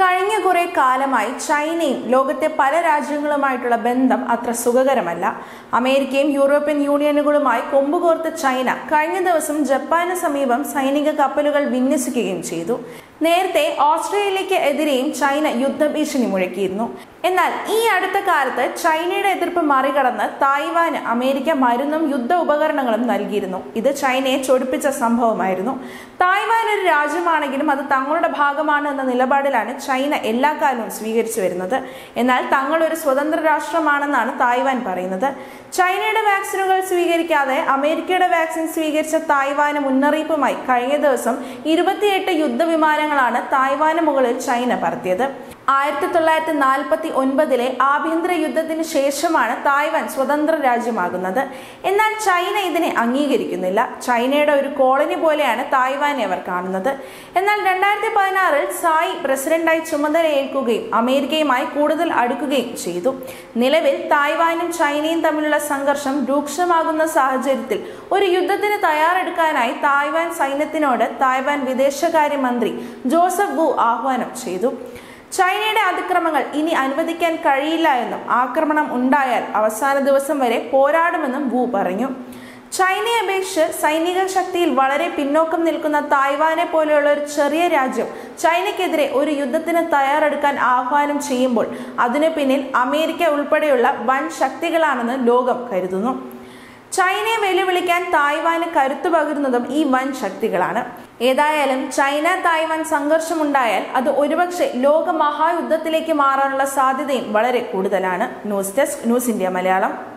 കഴിഞ്ഞ കുറെ കാലമായി ചൈനയും ലോകത്തെ പല രാജ്യങ്ങളുമായിട്ടുള്ള ബന്ധം അത്ര സുഖകരമല്ല. അമേരിക്കയും യൂറോപ്യൻ യൂണിയനുകളുമായി കൊമ്പുകോർത്ത ചൈന കഴിഞ്ഞ ദിവസം ജപ്പാന് സമീപം സൈനിക കപ്പലുകൾ വിന്യസിക്കുകയും ചെയ്തു. നേരത്തെ ഓസ്ട്രേലിയയ്ക്ക് എതിരെയും ചൈന യുദ്ധഭീഷണി മുഴക്കിയിരുന്നു. എന്നാൽ ഈ അടുത്ത കാലത്ത് ചൈനയുടെ എതിർപ്പ് മറികടന്ന് തായ്വാന് അമേരിക്ക മരുന്നും യുദ്ധ ഉപകരണങ്ങളും നൽകിയിരുന്നു. ഇത് ചൈനയെ ചൊടിപ്പിച്ച സംഭവമായിരുന്നു. തായ്വാൻ ഒരു രാജ്യമാണെങ്കിലും അത് തങ്ങളുടെ ഭാഗമാണ് എന്ന നിലപാടിലാണ് ചൈന എല്ലാ കാലവും സ്വീകരിച്ചു വരുന്നത്. എന്നാൽ തങ്ങൾ ഒരു സ്വതന്ത്ര രാഷ്ട്രമാണെന്നാണ് തായ്വാൻ പറയുന്നത്. ചൈനയുടെ വാക്സിനുകൾ സ്വീകരിക്കാതെ അമേരിക്കയുടെ വാക്സിൻ സ്വീകരിച്ച തായ്വാന് മുന്നറിയിപ്പുമായി കഴിഞ്ഞ ദിവസം ഇരുപത്തിയെട്ട് യുദ്ധവിമാനങ്ങളാണ് തായ്വാന് മുകളിൽ ചൈന പറത്തിയത്. ആയിരത്തി തൊള്ളായിരത്തി നാൽപ്പത്തി ഒൻപതിലെ ആഭ്യന്തര യുദ്ധത്തിന് ശേഷമാണ് തായ്വാൻ സ്വതന്ത്ര രാജ്യമാകുന്നത്. എന്നാൽ ചൈന ഇതിനെ അംഗീകരിക്കുന്നില്ല. ചൈനയുടെ ഒരു കോളനി പോലെയാണ് തായ്വാനെ അവർ കാണുന്നത്. എന്നാൽ രണ്ടായിരത്തി പതിനാറിൽ സായി പ്രസിഡന്റായി ചുമതലയേൽക്കുകയും അമേരിക്കയുമായി കൂടുതൽ അടുക്കുകയും ചെയ്തു. നിലവിൽ തായ്വാനും ചൈനയും തമ്മിലുള്ള സംഘർഷം രൂക്ഷമാകുന്ന സാഹചര്യത്തിൽ ഒരു യുദ്ധത്തിന് തയ്യാറെടുക്കാനായി തായ്വാൻ സൈന്യത്തിനോട് തായ്വാൻ വിദേശകാര്യമന്ത്രി ജോസഫ് വു ആഹ്വാനം ചെയ്തു. ചൈനയുടെ അതിക്രമങ്ങൾ ഇനി അനുവദിക്കാൻ കഴിയില്ല എന്നും ആക്രമണം ഉണ്ടായാൽ അവസാന ദിവസം വരെ പോരാടുമെന്നും വു പറഞ്ഞു. ചൈനയെ അപേക്ഷിച്ച് സൈനിക ശക്തിയിൽ വളരെ പിന്നോക്കം നിൽക്കുന്ന തായ്വാനെ പോലെയുള്ള ഒരു ചെറിയ രാജ്യം ചൈനയ്ക്കെതിരെ ഒരു യുദ്ധത്തിന് തയ്യാറെടുക്കാൻ ആഹ്വാനം ചെയ്യുമ്പോൾ അതിനു പിന്നിൽ അമേരിക്ക ഉൾപ്പെടെയുള്ള വൻ ശക്തികളാണെന്ന് ലോകം കരുതുന്നു. ചൈനയെ വെല്ലുവിളിക്കാൻ തായ്വാന് കരുത്തു പകരുന്നതും ഈ വൻ ശക്തികളാണ്. ഏതായാലും ചൈന തായ്വാൻ സംഘർഷമുണ്ടായാൽ അത് ഒരുപക്ഷെ ലോക മഹായുദ്ധത്തിലേക്ക് മാറാനുള്ള സാധ്യതയും വളരെ കൂടുതലാണ്. News desk news India Malayalam.